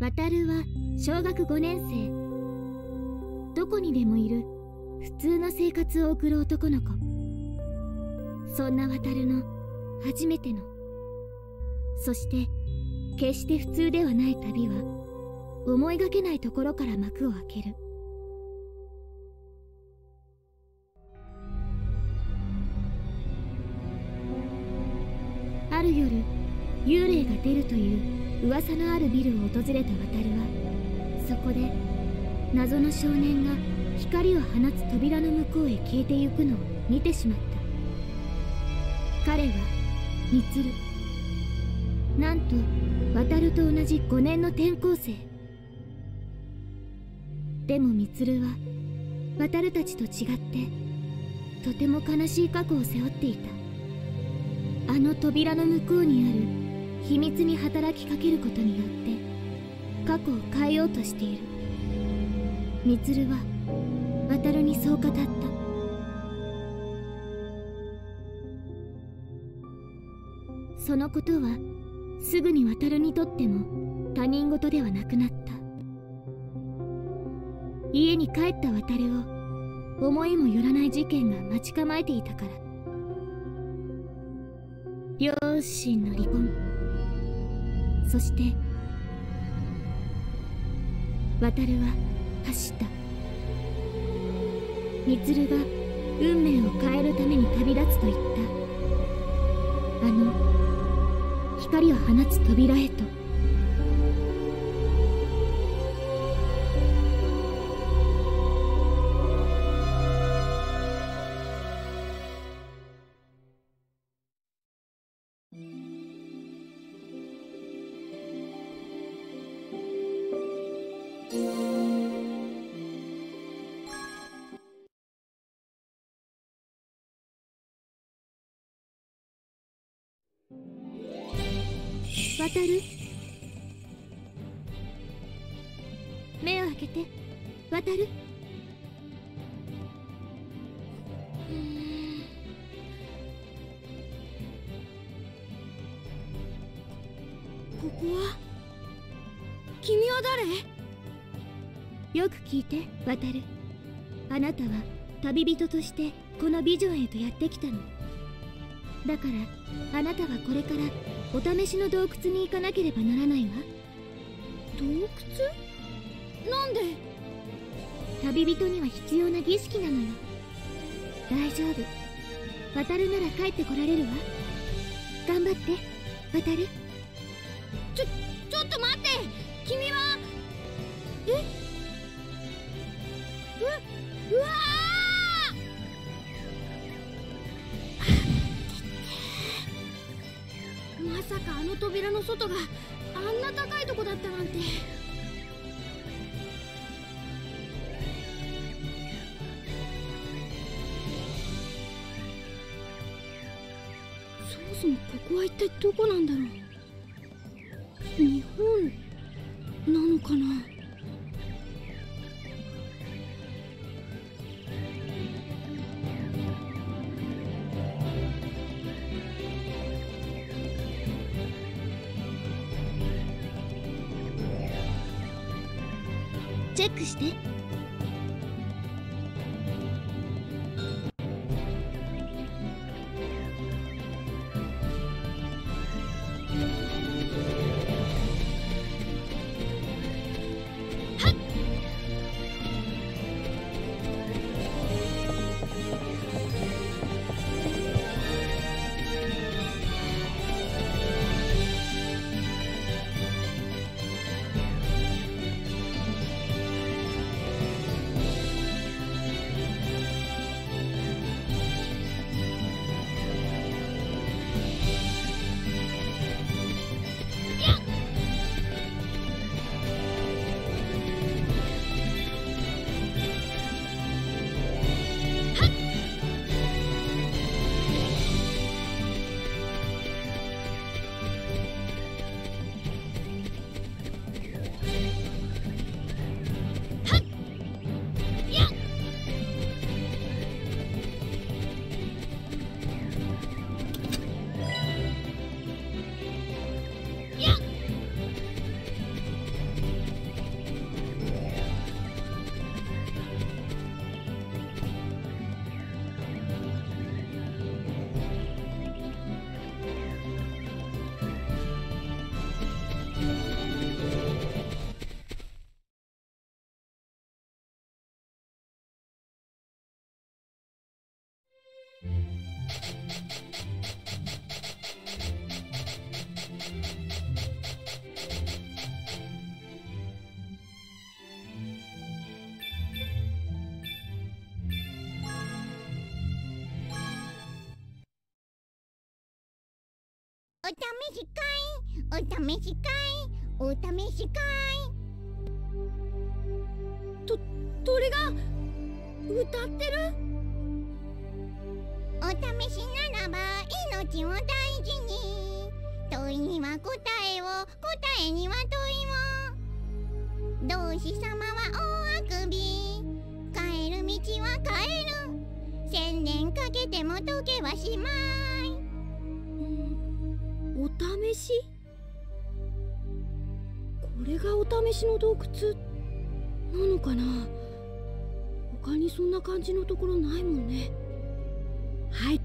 渡るは小学5年生。どこにでもいる。普通の生活を送る男の子。そんな渡るの初めての。そして決して普通ではない旅は思いがけないところから幕を開ける。ある夜幽霊が出るという。噂のあるビルを訪れた渡るはそこで謎の少年が光を放つ扉の向こうへ消えてゆくのを見てしまった。彼はミツルなんと渡ると同じ5年の転校生。でもミツルは渡るたちと違ってとても悲しい過去を背負っていた。あの扉の向こうにある秘密に働きかけることによって過去を変えようとしている。ミツルは渡るにそう語った。そのことはすぐに渡るにとっても他人事ではなくなった。家に帰った渡るを思いもよらない事件が待ち構えていたから。両親の離婚。そして渡るは走った。充が運命を変えるために旅立つと言った。あの光を放つ扉へと。渡る？目を開けて渡る？ここは？君は誰？よく聞いて渡る。あなたは旅人としてこのビジョンへとやってきたの。だからあなたはこれからお試しの洞窟に行かなければならないわ。洞窟？なんで？旅人には必要な儀式なのよ。大丈夫。渡るなら帰ってこられるわ。頑張って渡る。ちょ扉の外があんな高いとこだったなんて。そもそもここは一体どこなんだろう。チェックして。お試し会。お試し会。お試し会。と鳥が歌ってる？お試しならば命を大事に問いには答えを。答えには問いを同志様は大あくび帰る道は帰る。千年かけても解けはしまいお試し？これがお試しの洞窟？なのかな？他にそんな感じのところないもんね。はい。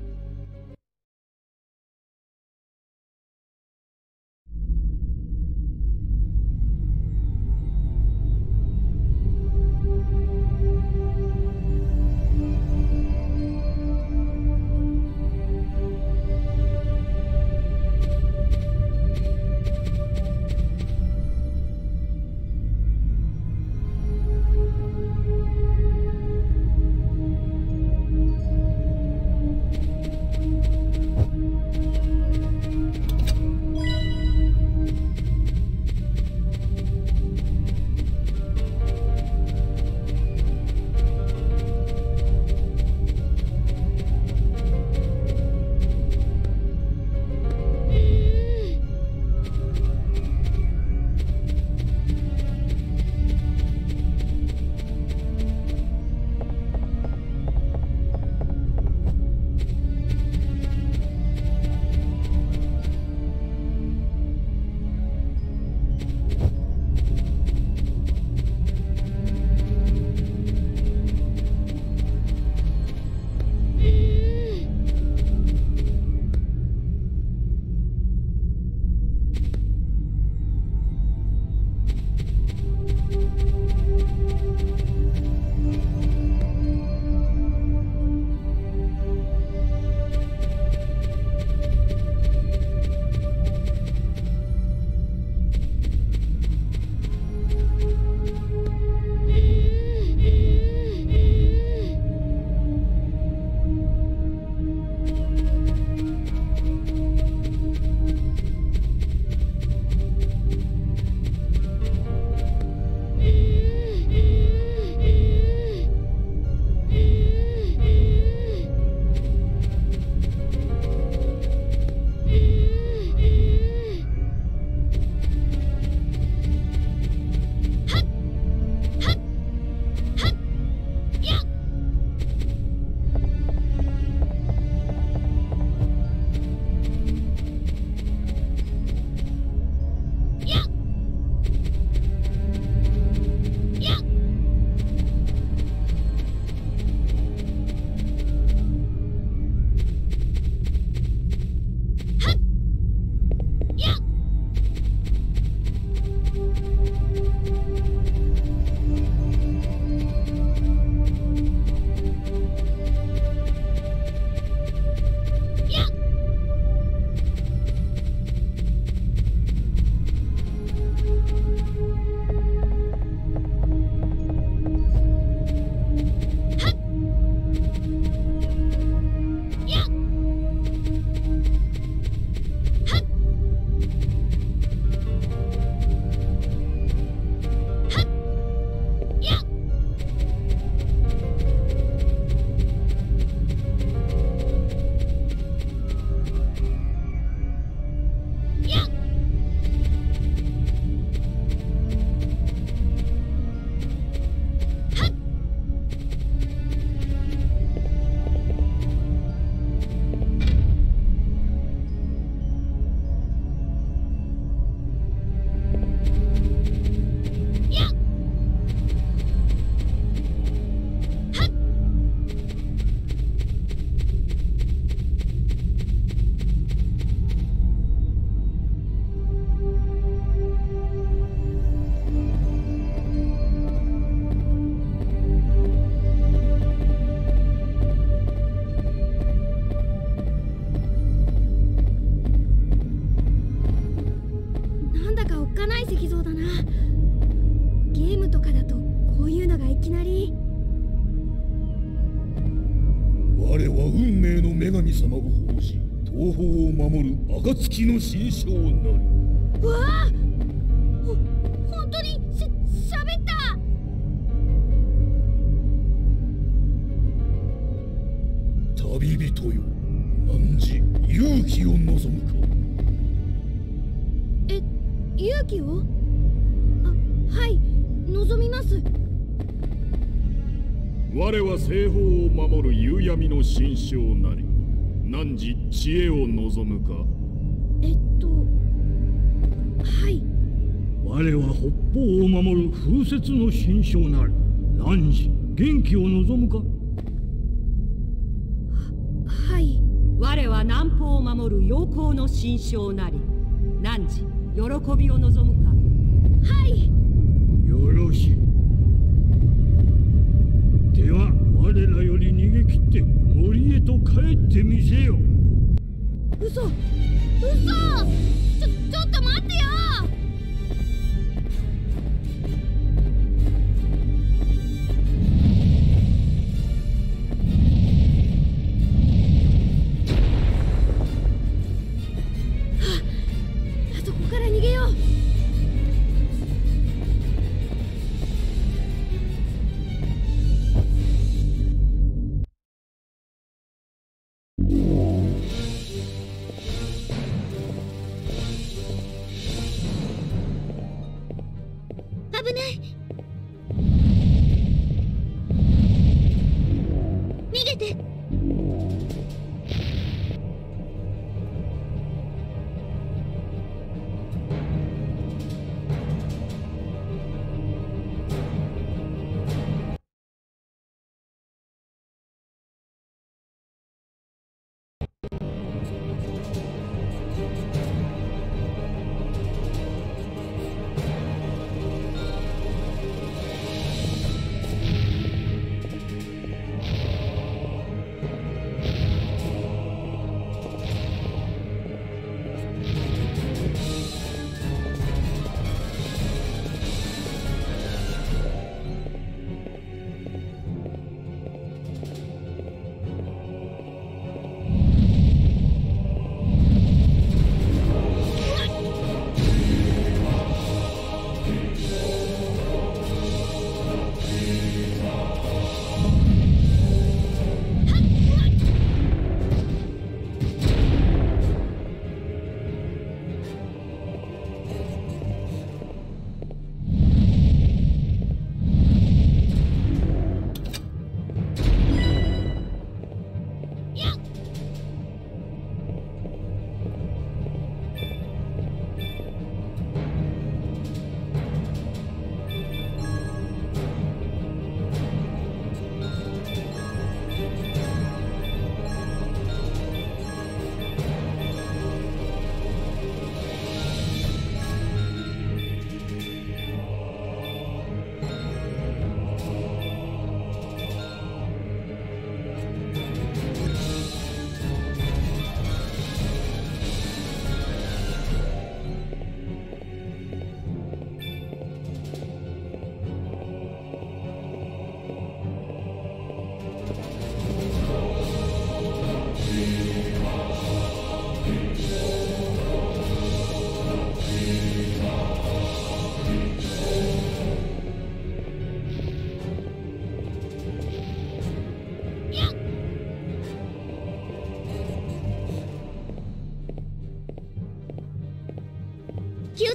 神様を奉し東方を守る暁の新将なり。わあほ本当にししゃべった。旅人よ汝勇気を望むか。え勇気を？あはい望みます。我は西方を守る夕闇の神将なり汝知恵を望むか？えっとはい。我は北方を守る風雪の神将なり汝元気を望むか？はい。我は南方を守る陽光の神将なり。汝喜びを望むか？はい。よろしい。では我らより逃げ切って森へと帰ってみせよ。嘘！嘘！ちょちょっと待ってよ！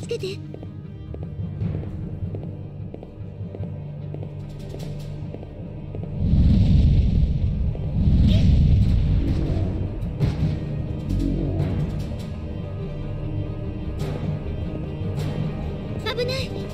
つけて。危ない。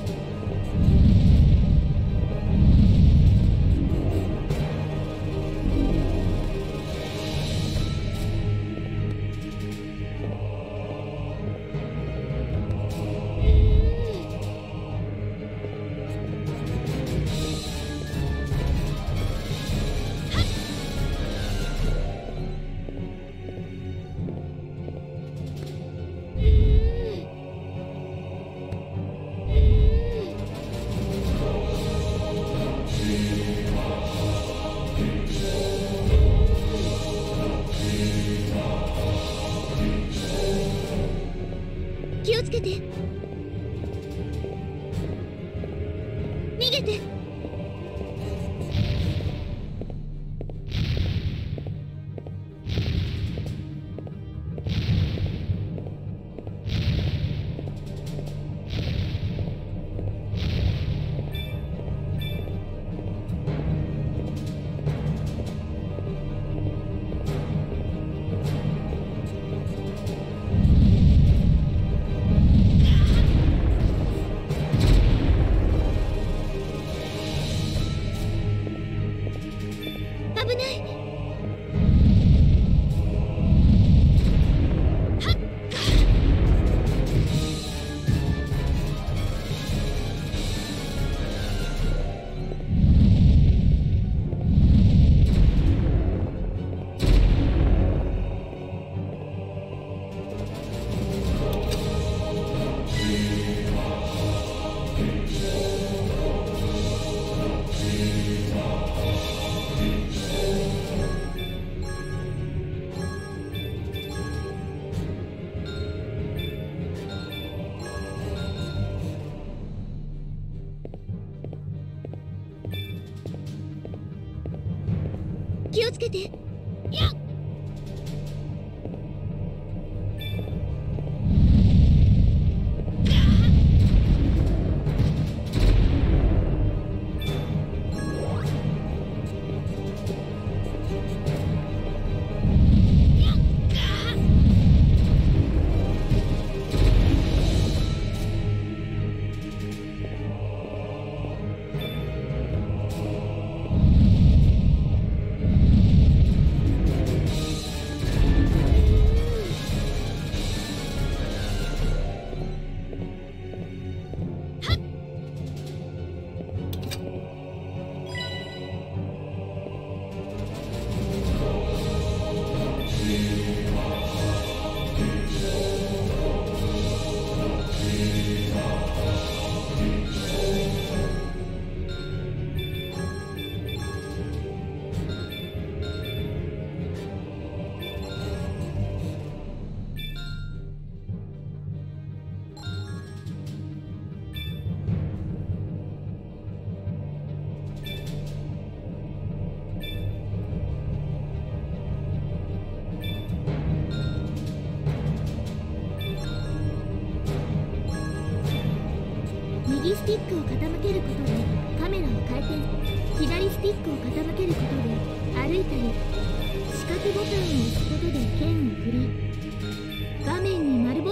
つけて。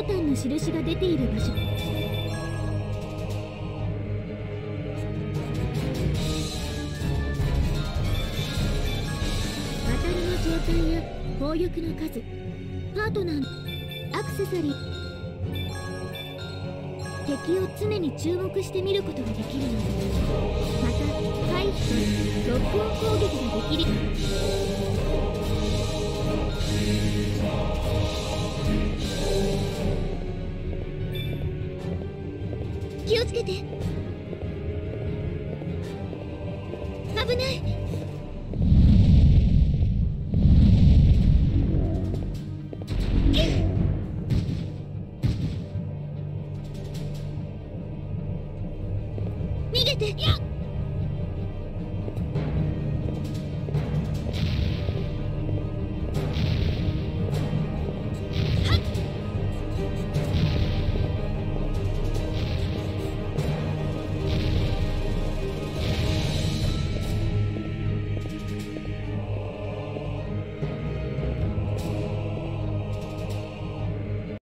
ボタンの印が出ている場所。渡りの状態や砲力の数パートナーアクセサリー敵を常に注目して見ることができるのでまた回避とロックオン攻撃ができる。けて。危ない。